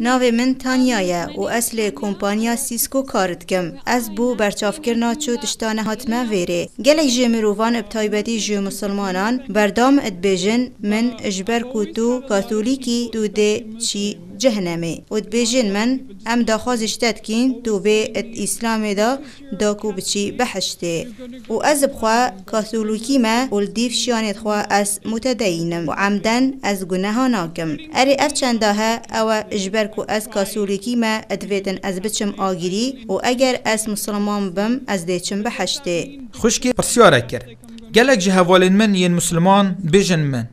ناوی من تانیایه و اصل کمپانیا سیسکو سیسکۆ کارت از بو برچافکرنا چو چۆ هاتمه ویره. وێرێ گەلێک ژێ ابتایبتی بتایبەتی مسلمانان بەردام ئەتبێژن من اجبر کتو کاتولیکی دوده چی جهنمه و بیجن من ام دا خوازش داد کین تو به ات اسلام دا دا کو بچی بحشته و از بخوا کاثولوکی ما و الدیف شیانت خوا از متدینم و عمدن از گناه ناکم اری اف چنده ها او اجبر کو از کاثولوکی ما ادویتن از بچم آگیری و اگر از مسلمان بم از دیچم بحشته خوشکی پرسیاره کرد گلک جهوالین من یه مسلمان بیجن من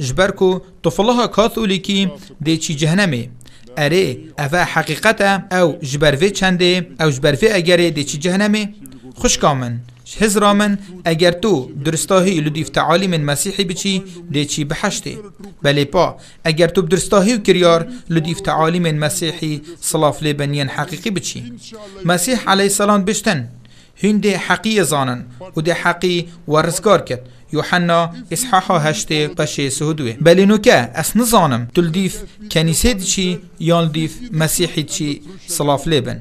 جبركو طفلها كاثوليكي دي چي جهنمي اره افا حقیقتا او جبروی چنده او جبروی اگره دی چی جهنمه خوش کامن هزرا من اگر تو درستاهی لدیف تعالی من مسیحی بچی دی چی بحشته بله پا اگر تو درستاهی و کریار لدیف تعالی من مسیحی صلاف لبنین حقیقی بچی مسیح علیه السلام بشتن هندي حقي زانن ودي حقي ورزگار كت يوحنا إصحاحا هشتي قشي سهدوه بل نوكا أس نظانم تلديف كنيسة چي يان ديف مسيحي چي صلاف لبن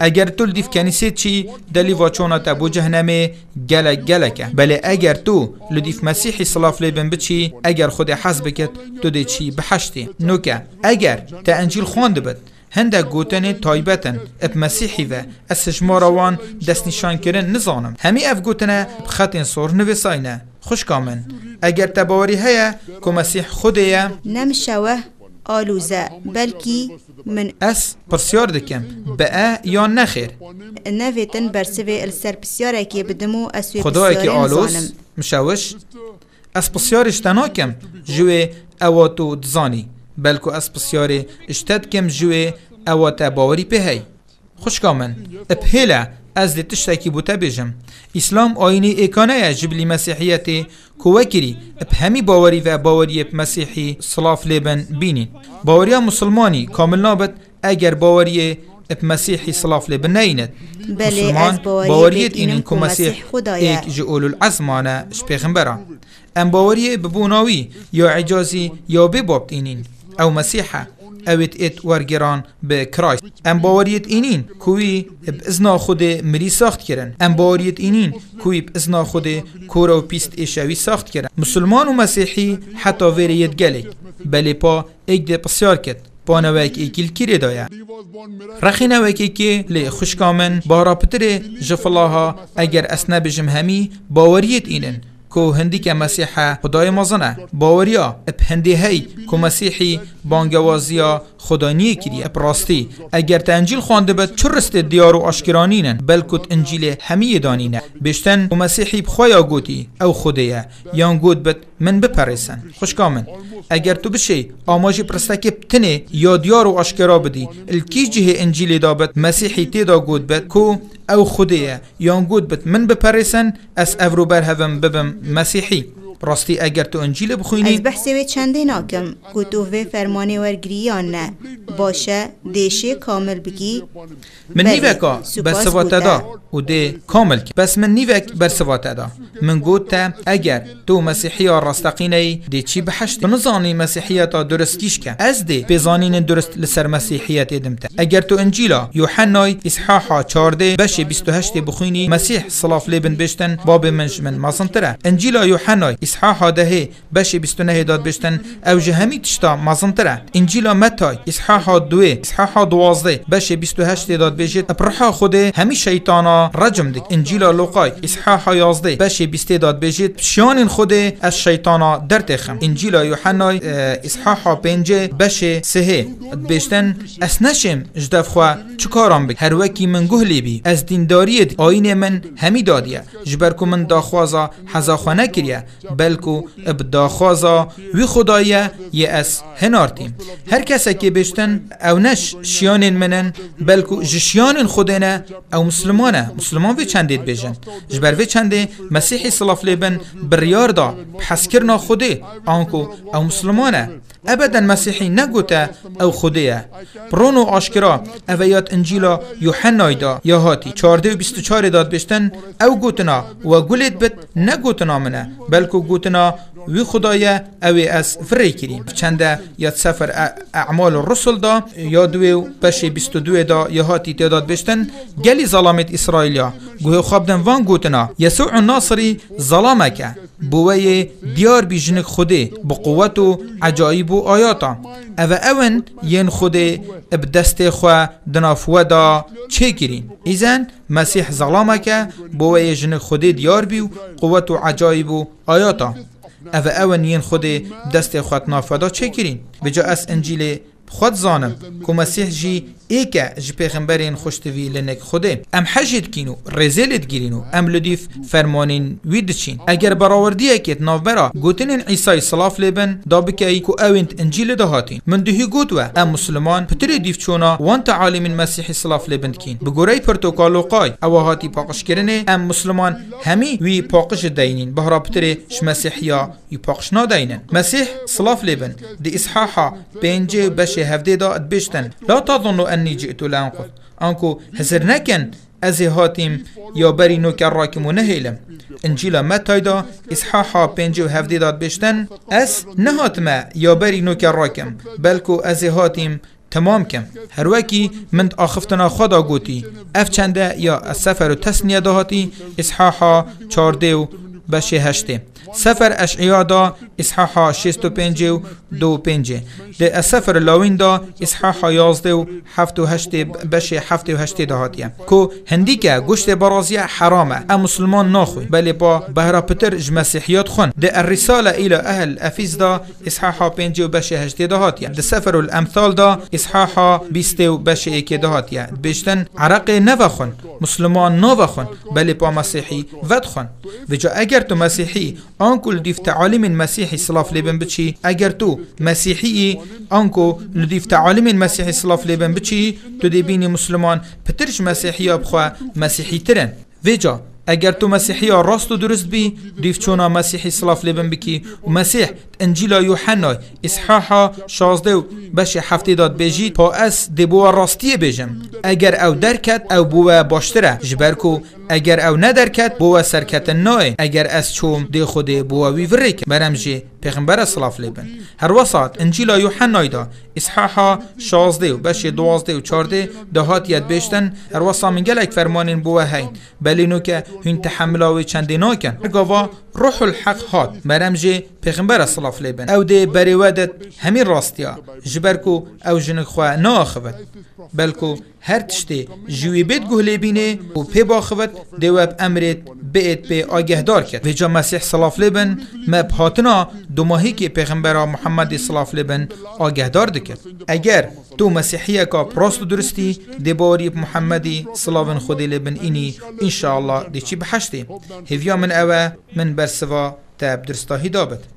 اگر تو دیف کنیسه چی دلی واچونا تا بو جهنمه گلک گلکه بله اگر تو لدیف مسیحی صلاف لیبن بچی اگر خود حس بکت تو دی چی بحشتی نوکه اگر تا انجیل خواند بد هەندێک گوتنێ تایبەتن ئەب مەسیحی بە ئە سژمارەوان دەستنیشانکردن نزانم. هەمی ئەف گوتنە بخەتێن سۆر نوێساینە خوشکا من ئەگەر تەباوەری هەیە کو مەسیح خودەیە نەمشەوە ئالوزە بەلکی من ئەس پرسیار دەکەم بە ئە یان نەخێر نەوێتن بەرسێ ئەلسەر پرسیارێکی بدم و ئەسوێ خدایەکی ئالۆز مشەوش ئەس پرسیارش تەناکەم ژوێ ئەوە تو دزانی. بەلکو ئەس پرسیارێ شتت کەم ژوێ ئەوە تا باوەری پێ هەی خوشکا من ئەپهێلە ئەس دێ تشتێکی بوتە بێژم ئیسلام ئاینی ئێکانەیە جبلی مەسیحەتی کووەکری ئەپ هەمی باوەری و باوەریە مەسیحی سلااف لێبن بینین باوەریە مسلمانی کامل نابێت ئەگەر باوەریە اب مسيحي صلاف لي بنينت مسلمان باوريت إنن كو مسيح إيك جئول العزمانة شبيغمبرا ام باوريه ببوناوي يا عجازي يا ببابت إنين أو مسيحة. اوت إت ورگران به کرایست أم باوریت اینین کوی بإزنا خود مری ساخت کرن أم باوریت اینین کوی بإزنا خود کورا و پیست ایشوی ساخت کرن مسلمان و مسیحی حتی ویریت گلک بلی پا ایک ده پسیار کد پانوک ایکیل کری دایا رخینوکی که لی خوشکامن بارا پتر جفلاها اگر اسنا بجم همی باوریت اینن کو هندی که مسیحه خدای مازنه باوریا اب هندی هی کو مسیحی بانگوازیا خدا نیه کری اب راستی اگر تا انجیل خوانده بد چرست دیار و آشکرانینن بلکت انجیل همی دانینه بشتن و مسیحی بخوایا گوتی او خدایه یان گوت بد من بپرسن. خوشکامن اگر تو بشی آماجی پرستکی بتنه یا دیار و آشکرا بدی الکی جه انجیل دابد مسیحی تیدا گوت بد؟ کو او خودیه. یان گوت بد من بپرسن اس افرو بر هفم ببم مسیحی راستی اگر تو انجیل از بخوینی بحثی وی چنده ناکم گوتو وی فرمانی ورگریان نه. باشه دیشه کامل بگی. من نیوکا سپاس برسوات بوده. دا و ده کامل کی بس من نیوک برسوات دا من گوت تا اگر تو مسیحی راستقینی دی چی بحشت نزانی مسیحیت درست کیش که. از ده بزانین درست لسر مسیحیت آدم تا. اگر تو انجیلا یوحنای اصحاحا چارده بشه 28 بخوینی مسیح صلاف لیبن بشتن باب منش من مازنتره انجیلا یوحنای اصحاحا ده بشه 29 داد بشتن. او جهمی تشتا مازنتره انجیلا متای اصحاحا دوه. اصحاحا دوازده. بشه 28 داد بشت ابرحا خوده همی شیطانا رجم دک انجیلا لوقای اصحاحا 11 بشه 20 داد بشت شیان خوده از شیطانا در تخم انجیلا یوحنای اه، اصحاحا 5 بشه سه بشتن اس نشم جدف خوا چکارم بک؟ هر وکی من گهلی بی. از دینداریت آین من همی دادیه. جبرکو من داخوازا حزا خوا نکریه بلکو اب داخوازا وی خدایه یه اس هنارتیم هر کسی که بشتن أو نش شیان منن بلکو جشیان خودنه أو مسلمانه. مسلمان وی چندید بیجن جبر وی چنده؟ مسیحی صلاف لیبن بریار دا. بحسکرنا خوده آنکو أو مسلمانه. ابدا مسیحی نگوته أو خودیه. برونو آشکرا اویات انجیلا یوحنای دا. یا هاتی چارده و بیست و چار داد بشتن أو گوتنا. و گلید بد نگوتنا منه. بلکو گوتنا وی خدایه اوی از فری کریم. چنده یا سفر اعمال الرسل دا یا دوی بش 22 دا یا هاتی تعداد بشتن. گلی ظلامت اسرائیلیا. گوه خوابدن وان گوتنا. یسوع ناصری ظلامکه. بوی دیار بی جنک خوده بقوت و عجایب و آیاتا. او اون ین خوده بدست خو دنافوه دا چه گیرین؟ ایزن مسیح ظلامکه بوی جنک خوده دیار بی و قوت و عجایب و آیاتا. او اون ین خوده دست خود نافوه دا چه گیرین؟ بجا از انجیل خود زانم که مسیح جی ایکه جی پیغمبرین خوشتوی لنک خوده أم حجید کینو رزیلت گیرینو أم لدیف فرمانین وید چین اگر براوردی اکیت نافبرا گوتنین عیسی صلاف لیبن دا بکی کو اوینت انجیل دا هاتین من دهی گوت و أم مسلمان پتر دیف چونا وان تعالیم مسیح صلاف لیبن کین بگوری پرتوکالو قای أو پاقش کرنه أم مسلمان همی وی پاقش دینین بهرا پتر ش مسیحیا ی پاقش نادینن مسیح صلاف لیبن دی اصحاحا بینجه بشه هفده دا ادبشتن لا تظنوا أني جئت لأنقذ أنكو نكن أزي هاتيم يا بري نوكر راكم ونهيلم. إنجيلا متى دا إصحاحا بينجي و هفدي داد بشتن أس نهات ما يا بري نوكر راكم بلكو أزي هاتيم تمام کم هر وکی من آخفتنا خدا گوتی اف چنده یا از سفر و تسنیه دهاتی إصحاحا چارده و بشه هشته سفر اشعیا دا اصحاحا شست و پنجه و دو پنجه ده سفر لاوین دا اصحاحا یازده و هفت و هشته بشه هفت و هشته دهاتیه کو هندی که گوشت برازیه حرامه ام مسلمان ناخوی. بلی با بهرا پتر اج مسیحیات خون. ده الرساله إلى أهل افیز دا اصحاحا پنجه و بشه هشته دهاتیه ده سفر الامثال دا اصحاحا بیسته و بشه ایک دهاتیه بیشتن عرق نوخون مسلمان نوخون. بلی با مسیحی ود خون. و جا اگر تو مسیحی آنکو لدیف تعالیم مسیحی صلاف لیبن بچی. اگر تو مسیحی آنکو لدیف تعالیم مسیحی صلاف لیبن بچی تو دی بینی مسلمان پترش مسیحی بخوا مسیحی ترن. ویجا اگر تو مسیحی راست و درست بی دیف چونا مسیحی صلاف لیبن بکی. و مسیح انجیل یوحنا اصحاحا شازده و بش هفته داد بجید پا اس بوا راستی بجم. اگر أو درکت أو بوا باشتره. جبرکو اگر ئەگەر ئەو نەدەرکات بۆە سەرکەتە نوێ ئەگەر ئەس چۆم دێ خودێ بووە ویڤڕێک برم جی پیغمبر صلاف لیبن هر وسط انجیلا یوحن نایدا اسحاحا شازده و بشی دوازده و چارده. دهات ید بیشتن. هر وسط منگل اک فرمانین بو هین. بلینو که هین تحملاوی چندی ناکن. هر گاوا روح الحق هات. برم جی پیغمبر صلاف لیبن او دی بری ودت همین راستیا جبرکو او جنک خواه ناخوت بلکو هر تشتی جوی بیت گهلی بینه و پی باخوت دواب امرت بیت پی آگهدار کرد. و جا مسیح صلاف لیبن مب هاتنا دو ماهی که پیغمبر محمد صلاف لیبن آگهدار دکرد اگر تو مسیحیه که پراست و درستی دی باری محمدی صلاف خودی لیبن اینی انشاءالله دی چی بحشتی هفیا من اوه من برسوا تاب درستا هدابت